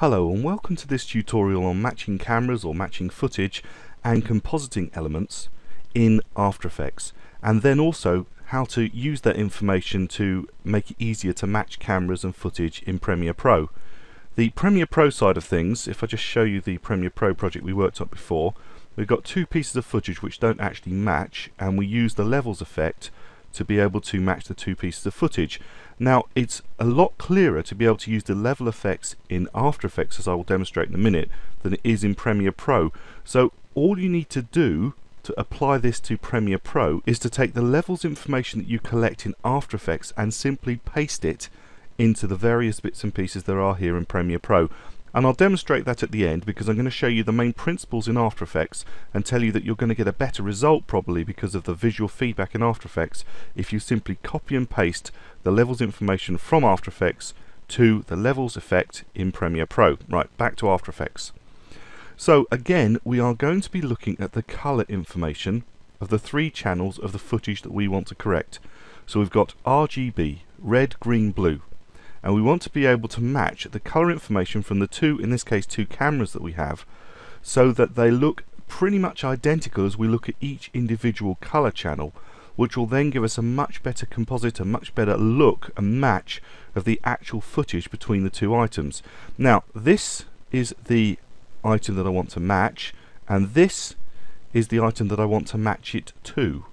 Hello and welcome to this tutorial on matching cameras or matching footage and compositing elements in After Effects and then also how to use that information to make it easier to match cameras and footage in Premiere Pro. The Premiere Pro side of things, if I just show you the Premiere Pro project we worked on before, we've got two pieces of footage which don't actually match and we use the levels effect to be able to match the two pieces of footage. Now it's a lot clearer to be able to use the level effects in After Effects as I will demonstrate in a minute than it is in Premiere Pro. So all you need to do to apply this to Premiere Pro is to take the levels information that you collect in After Effects and simply paste it into the various bits and pieces there are here in Premiere Pro and I'll demonstrate that at the end because I'm going to show you the main principles in After Effects and tell you that you're going to get a better result probably because of the visual feedback in After Effects if you simply copy and paste the levels information from After Effects to the levels effect in Premiere Pro. Right, back to After Effects. So again, we are going to be looking at the color information of the three channels of the footage that we want to correct. So we've got RGB, red, green, blue and we want to be able to match the color information from the two, in this case two cameras that we have, so that they look pretty much identical as we look at each individual color channel, which will then give us a much better composite, a much better look and match of the actual footage between the two items. Now, this is the item that I want to match, and this is the item that I want to match it to.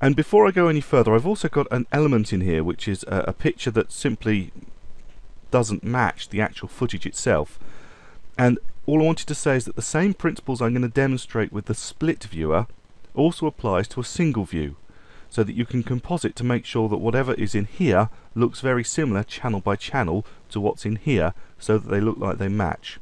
And before I go any further, I've also got an element in here, which is a, a picture that simply doesn't match the actual footage itself. And all I wanted to say is that the same principles I'm going to demonstrate with the split viewer also applies to a single view so that you can composite to make sure that whatever is in here looks very similar channel by channel to what's in here so that they look like they match.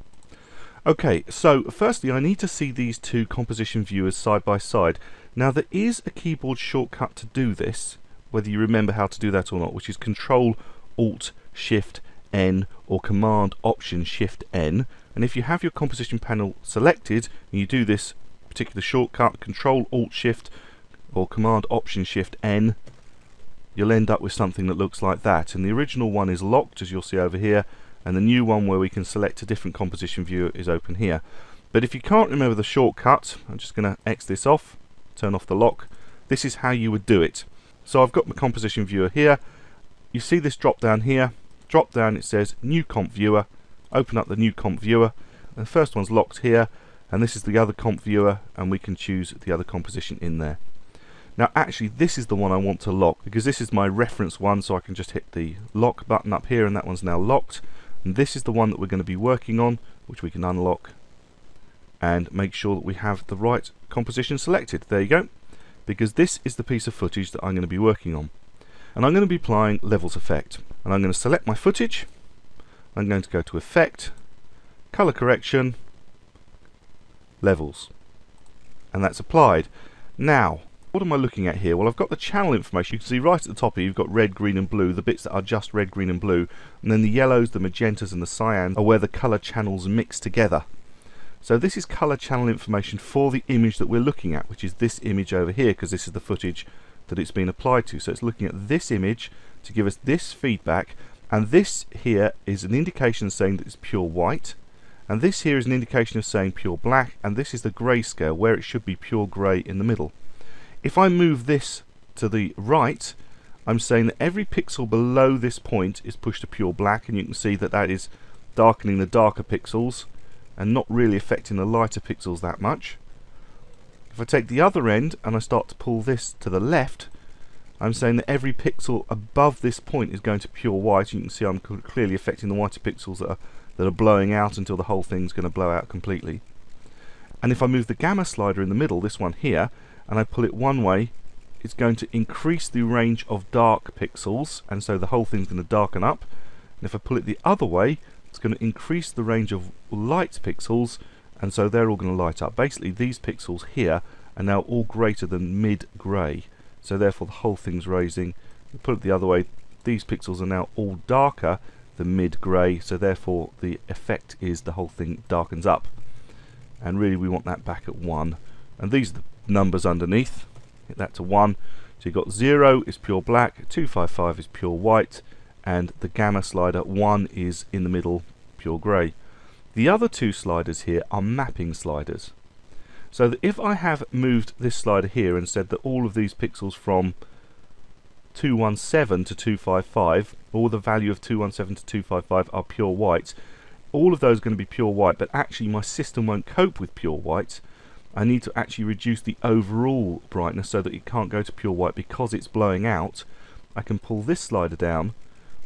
Okay, so firstly I need to see these two composition viewers side by side now there is a keyboard shortcut to do this, whether you remember how to do that or not, which is Control Alt Shift N or Command Option Shift N. And if you have your composition panel selected and you do this particular shortcut, Control Alt Shift or Command Option Shift N, you'll end up with something that looks like that. And the original one is locked, as you'll see over here, and the new one where we can select a different composition view is open here. But if you can't remember the shortcut, I'm just going to X this off turn off the lock. This is how you would do it. So I've got my composition viewer here. You see this drop down here. Drop down it says new comp viewer. Open up the new comp viewer. the first one's locked here and this is the other comp viewer and we can choose the other composition in there. Now actually this is the one I want to lock because this is my reference one so I can just hit the lock button up here and that one's now locked and this is the one that we're going to be working on which we can unlock and make sure that we have the right composition selected. There you go. Because this is the piece of footage that I'm going to be working on. And I'm going to be applying levels effect. And I'm going to select my footage. I'm going to go to effect, color correction, levels. And that's applied. Now, what am I looking at here? Well, I've got the channel information. You can see right at the top here, you've got red, green and blue, the bits that are just red, green and blue. And then the yellows, the magentas and the cyans are where the color channels mix together. So this is color channel information for the image that we're looking at, which is this image over here, because this is the footage that it's been applied to. So it's looking at this image to give us this feedback, and this here is an indication saying that it's pure white, and this here is an indication of saying pure black, and this is the grayscale, where it should be pure grey in the middle. If I move this to the right, I'm saying that every pixel below this point is pushed to pure black, and you can see that that is darkening the darker pixels, and not really affecting the lighter pixels that much. If I take the other end and I start to pull this to the left, I'm saying that every pixel above this point is going to pure white. You can see I'm clearly affecting the whiter pixels that are, that are blowing out until the whole thing's going to blow out completely. And if I move the gamma slider in the middle, this one here, and I pull it one way, it's going to increase the range of dark pixels, and so the whole thing's going to darken up. And if I pull it the other way, it's going to increase the range of light pixels and so they're all going to light up. Basically these pixels here are now all greater than mid-grey so therefore the whole thing's raising. Put it the other way, these pixels are now all darker than mid-grey so therefore the effect is the whole thing darkens up and really we want that back at 1 and these are the numbers underneath. Hit that to 1 so you've got 0 is pure black 255 is pure white and the gamma slider 1 is in the middle pure grey the other two sliders here are mapping sliders. So that if I have moved this slider here and said that all of these pixels from 217 to 255 all the value of 217 to 255 are pure white all of those are going to be pure white but actually my system won't cope with pure white I need to actually reduce the overall brightness so that it can't go to pure white. Because it's blowing out I can pull this slider down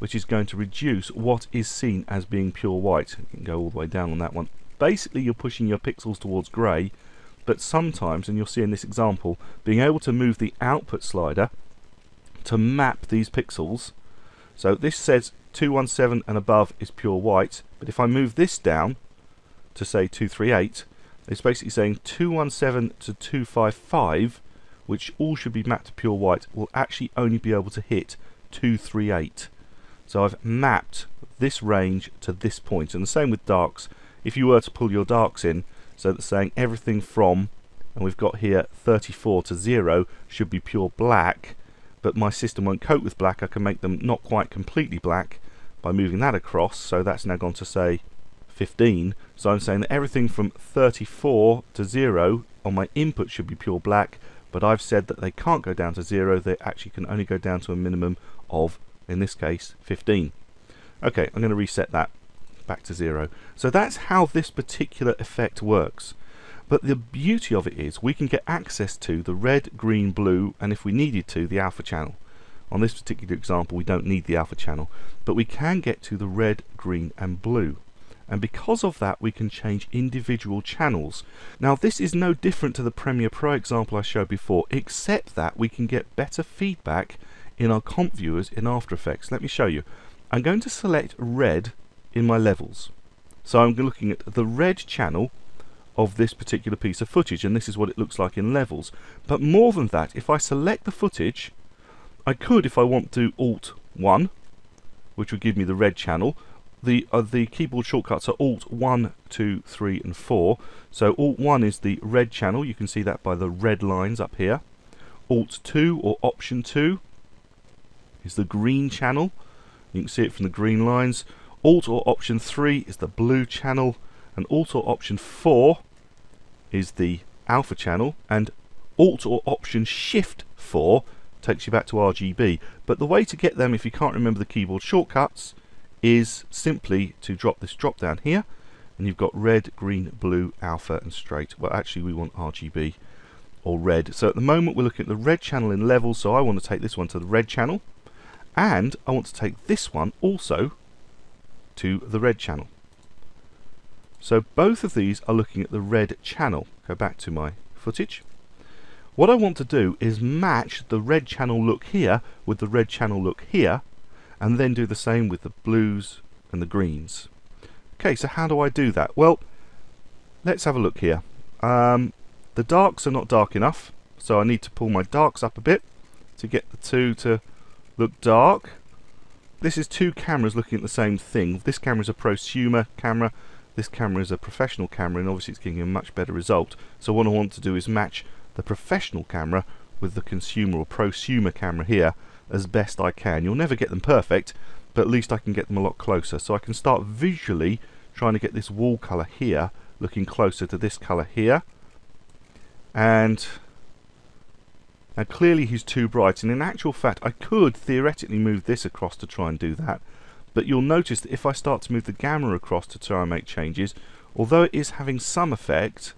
which is going to reduce what is seen as being pure white. You can go all the way down on that one. Basically you're pushing your pixels towards grey but sometimes and you'll see in this example being able to move the output slider to map these pixels. So this says 217 and above is pure white but if I move this down to say 238 it's basically saying 217 to 255 which all should be mapped to pure white will actually only be able to hit 238 so I've mapped this range to this point and the same with darks. If you were to pull your darks in so that's saying everything from and we've got here 34 to 0 should be pure black but my system won't cope with black. I can make them not quite completely black by moving that across. So that's now gone to say 15 so I'm saying that everything from 34 to 0 on my input should be pure black but I've said that they can't go down to 0 they actually can only go down to a minimum of in this case 15 okay I'm going to reset that back to 0 so that's how this particular effect works but the beauty of it is we can get access to the red, green, blue, and if we needed to, the alpha channel. On this particular example, we don't need the alpha channel, but we can get to the red, green, and blue. And because of that, we can change individual channels. Now, this is no different to the Premiere Pro example I showed before, except that we can get better feedback in our comp viewers in After Effects. Let me show you. I'm going to select red in my levels. So I'm looking at the red channel of this particular piece of footage and this is what it looks like in levels but more than that if I select the footage I could if I want to alt 1 which would give me the red channel the uh, the keyboard shortcuts are alt 1 2 3 and 4 so alt 1 is the red channel. You can see that by the red lines up here. Alt 2 or option 2 is the green channel. You can see it from the green lines. Alt or option 3 is the blue channel. And Alt or Option 4 is the alpha channel. And Alt or Option Shift 4 takes you back to RGB but the way to get them if you can't remember the keyboard shortcuts is simply to drop this drop down here and you've got red, green, blue, alpha and straight well actually we want RGB or red so at the moment we're looking at the red channel in levels so I want to take this one to the red channel and I want to take this one also to the red channel so both of these are looking at the red channel. Go back to my footage. What I want to do is match the red channel look here with the red channel look here and then do the same with the blues and the greens. Okay, so how do I do that? Well, let's have a look here. Um, the darks are not dark enough, so I need to pull my darks up a bit to get the two to look dark. This is two cameras looking at the same thing. This camera is a prosumer camera, this camera is a professional camera and obviously it's giving a much better result. So what I want to do is match the professional camera with the consumer or prosumer camera here as best I can. You'll never get them perfect, but at least I can get them a lot closer. So I can start visually trying to get this wall colour here looking closer to this colour here. And now clearly he's too bright, and in actual fact I could theoretically move this across to try and do that, but you'll notice that if I start to move the gamma across to try and make changes, although it is having some effect,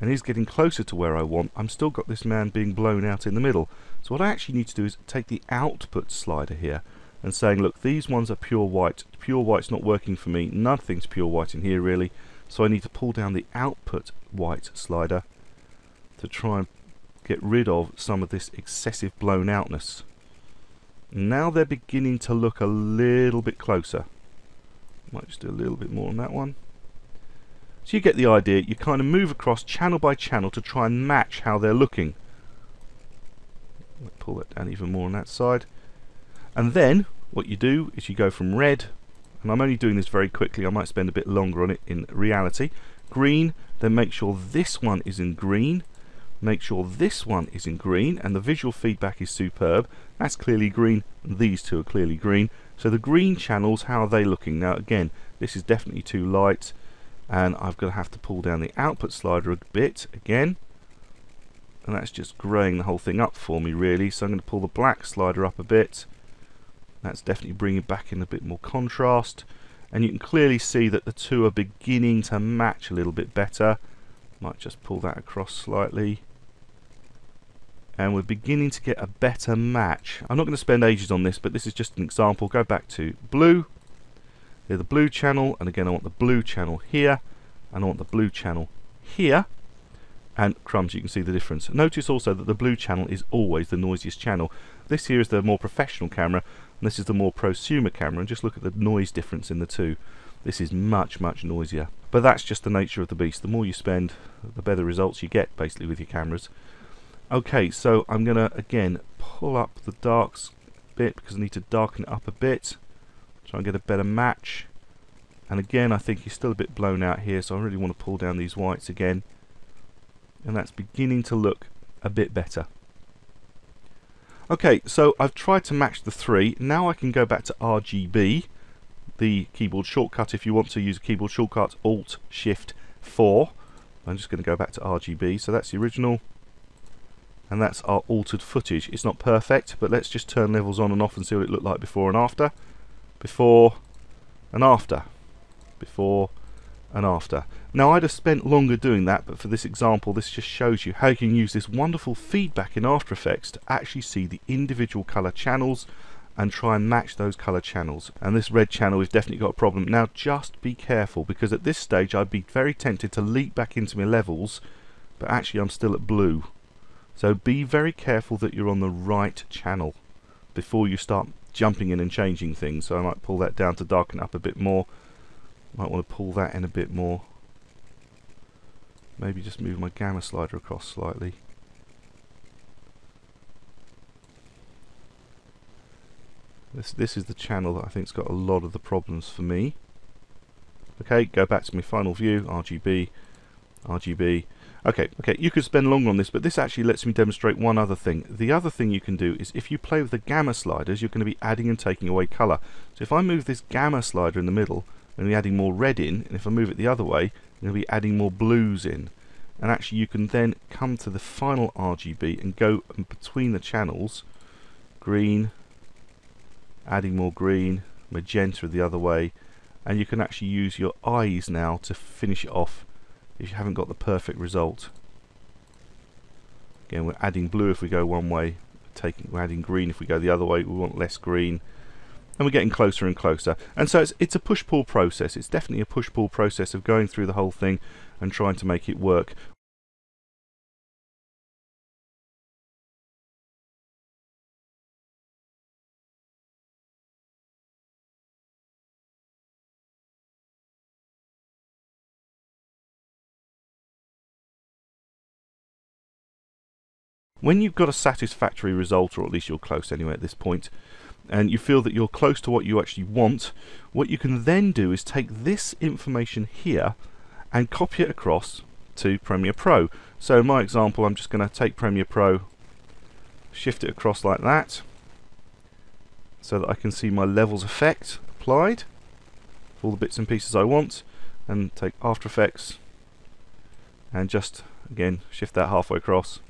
and is getting closer to where I want, I'm still got this man being blown out in the middle. So what I actually need to do is take the output slider here and saying, look, these ones are pure white. Pure white's not working for me. Nothing's pure white in here, really. So I need to pull down the output white slider to try and get rid of some of this excessive blown outness. Now they're beginning to look a little bit closer. Might just do a little bit more on that one. So you get the idea, you kind of move across channel by channel to try and match how they're looking. Pull that down even more on that side. And then what you do is you go from red, and I'm only doing this very quickly, I might spend a bit longer on it in reality. Green, then make sure this one is in green, make sure this one is in green, and the visual feedback is superb. That's clearly green, and these two are clearly green. So the green channels, how are they looking? Now again, this is definitely too light, and I've got to have to pull down the output slider a bit again. And that's just greying the whole thing up for me really, so I'm going to pull the black slider up a bit that's definitely bringing back in a bit more contrast. And you can clearly see that the two are beginning to match a little bit better. Might just pull that across slightly. And we're beginning to get a better match. I'm not going to spend ages on this, but this is just an example. Go back to blue. The blue channel, and again I want the blue channel here, and I want the blue channel here and crumbs you can see the difference. Notice also that the blue channel is always the noisiest channel. This here is the more professional camera and this is the more prosumer camera and just look at the noise difference in the two. This is much much noisier but that's just the nature of the beast. The more you spend the better results you get basically with your cameras. Okay so I'm gonna again pull up the darks bit because I need to darken it up a bit try and get a better match and again I think he's still a bit blown out here so I really want to pull down these whites again and that's beginning to look a bit better. Okay, so I've tried to match the three. Now I can go back to RGB, the keyboard shortcut if you want to use a keyboard shortcut, Alt Shift 4. I'm just going to go back to RGB, so that's the original. And that's our altered footage. It's not perfect, but let's just turn levels on and off and see what it looked like before and after. Before and after. Before and after. Now I'd have spent longer doing that, but for this example this just shows you how you can use this wonderful feedback in After Effects to actually see the individual colour channels and try and match those colour channels. And this red channel has definitely got a problem. Now just be careful because at this stage I'd be very tempted to leap back into my levels, but actually I'm still at blue. So be very careful that you're on the right channel before you start jumping in and changing things. So I might pull that down to darken up a bit more might want to pull that in a bit more. Maybe just move my gamma slider across slightly. This this is the channel that I think's got a lot of the problems for me. Okay, go back to my final view, RGB, RGB. Okay, okay, you could spend longer on this, but this actually lets me demonstrate one other thing. The other thing you can do is if you play with the gamma sliders, you're going to be adding and taking away colour. So if I move this gamma slider in the middle, I'm going to be adding more red in and if I move it the other way I'm going to be adding more blues in and actually you can then come to the final RGB and go between the channels green adding more green magenta the other way and you can actually use your eyes now to finish it off if you haven't got the perfect result again we're adding blue if we go one way taking we're adding green if we go the other way we want less green and we're getting closer and closer. And so it's, it's a push-pull process. It's definitely a push-pull process of going through the whole thing and trying to make it work. When you've got a satisfactory result, or at least you're close anyway at this point, and you feel that you're close to what you actually want, what you can then do is take this information here and copy it across to Premiere Pro. So in my example, I'm just going to take Premiere Pro, shift it across like that, so that I can see my levels effect applied, all the bits and pieces I want, and take After Effects, and just, again, shift that halfway across,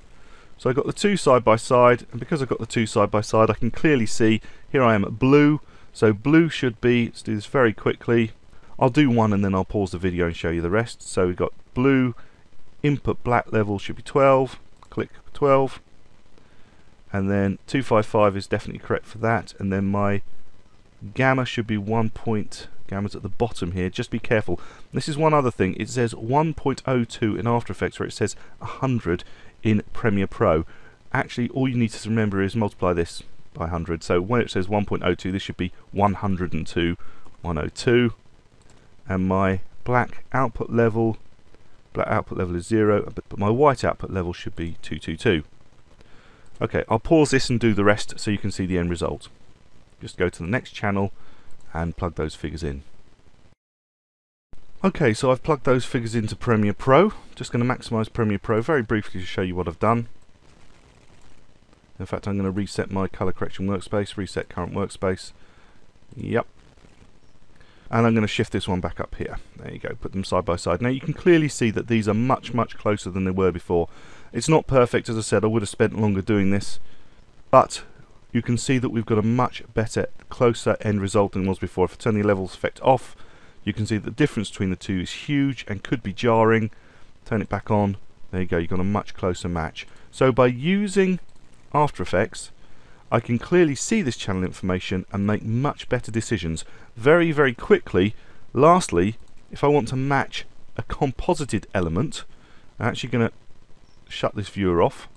so I've got the two side by side, and because I've got the two side by side, I can clearly see here I am at blue. So blue should be, let's do this very quickly. I'll do one and then I'll pause the video and show you the rest. So we've got blue, input black level should be 12, click 12. And then 255 is definitely correct for that. And then my gamma should be 1 point, gamma's at the bottom here, just be careful. This is one other thing, it says 1.02 in After Effects where it says 100 in Premiere Pro. Actually, all you need to remember is multiply this by 100. So when it says 1.02, this should be 102, 102. And my black output level black output level is 0, but my white output level should be 222. Okay, I'll pause this and do the rest so you can see the end result. Just go to the next channel and plug those figures in. Okay, so I've plugged those figures into Premiere Pro. Just going to maximize Premiere Pro very briefly to show you what I've done. In fact, I'm going to reset my color correction workspace, reset current workspace. Yep. And I'm going to shift this one back up here. There you go, put them side by side. Now you can clearly see that these are much, much closer than they were before. It's not perfect, as I said, I would have spent longer doing this, but you can see that we've got a much better, closer end result than was before. If I turn the levels effect off, you can see the difference between the two is huge and could be jarring. Turn it back on, there you go, you've got a much closer match. So by using After Effects, I can clearly see this channel information and make much better decisions very, very quickly. Lastly, if I want to match a composited element, I'm actually going to shut this viewer off.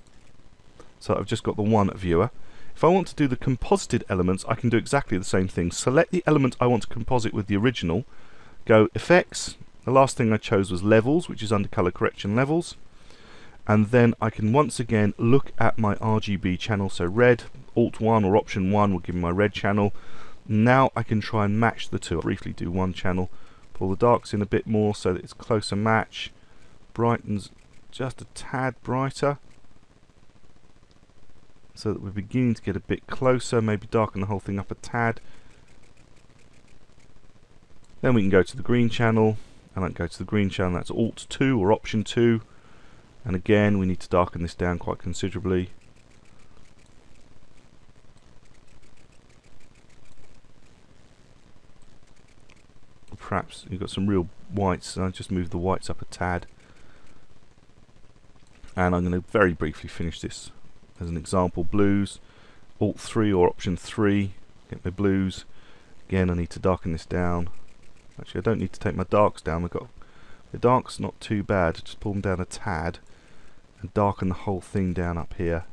So I've just got the one viewer. If I want to do the composited elements, I can do exactly the same thing. Select the element I want to composite with the original, go Effects, the last thing I chose was Levels, which is under Color Correction Levels, and then I can once again look at my RGB channel, so red, Alt 1 or Option 1 will give me my red channel. Now I can try and match the two. I'll briefly do one channel, pull the darks in a bit more so that it's closer match, brightens just a tad brighter so that we're beginning to get a bit closer, maybe darken the whole thing up a tad. Then we can go to the green channel, and I can go to the green channel, that's Alt 2 or Option 2. And again, we need to darken this down quite considerably. Perhaps you've got some real whites, and I just move the whites up a tad. And I'm going to very briefly finish this. As an example blues. Alt 3 or option 3 get my blues. Again I need to darken this down actually I don't need to take my darks down. I've got the darks not too bad. Just pull them down a tad and darken the whole thing down up here.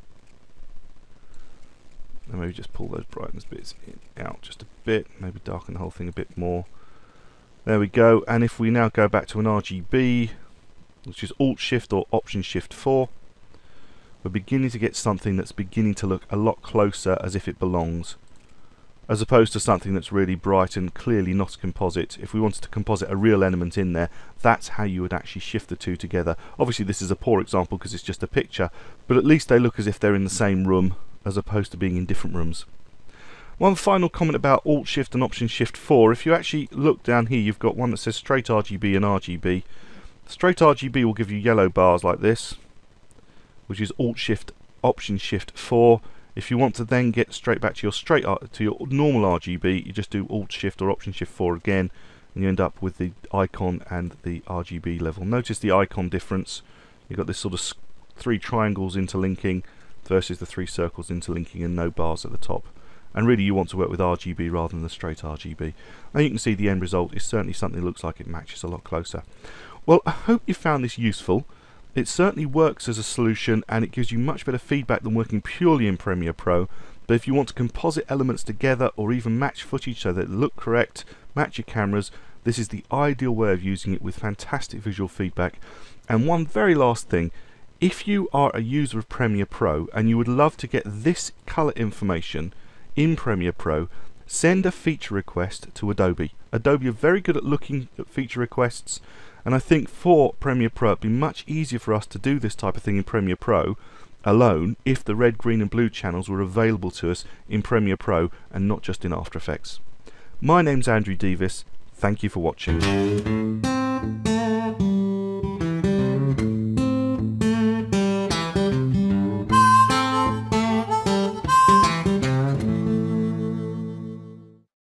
And maybe just pull those brightness bits in, out just a bit. Maybe darken the whole thing a bit more. There we go. And if we now go back to an RGB which is Alt Shift or Option Shift 4 we're beginning to get something that's beginning to look a lot closer as if it belongs as opposed to something that's really bright and clearly not a composite. If we wanted to composite a real element in there, that's how you would actually shift the two together. Obviously this is a poor example because it's just a picture, but at least they look as if they're in the same room as opposed to being in different rooms. One final comment about Alt Shift and Option Shift 4. If you actually look down here, you've got one that says straight RGB and RGB. Straight RGB will give you yellow bars like this, which is Alt Shift Option Shift 4. If you want to then get straight back to your straight uh, to your normal RGB, you just do Alt Shift or Option Shift 4 again, and you end up with the icon and the RGB level. Notice the icon difference. You've got this sort of three triangles interlinking versus the three circles interlinking and no bars at the top. And really you want to work with RGB rather than the straight RGB. And you can see the end result is certainly something that looks like it matches a lot closer. Well, I hope you found this useful. It certainly works as a solution and it gives you much better feedback than working purely in Premiere Pro. But if you want to composite elements together or even match footage so that they look correct, match your cameras, this is the ideal way of using it with fantastic visual feedback. And one very last thing, if you are a user of Premiere Pro and you would love to get this color information in Premiere Pro, send a feature request to Adobe. Adobe are very good at looking at feature requests and I think for Premiere Pro it'd be much easier for us to do this type of thing in Premiere Pro alone if the red, green and blue channels were available to us in Premiere Pro and not just in After Effects. My name's Andrew Devis, thank you for watching.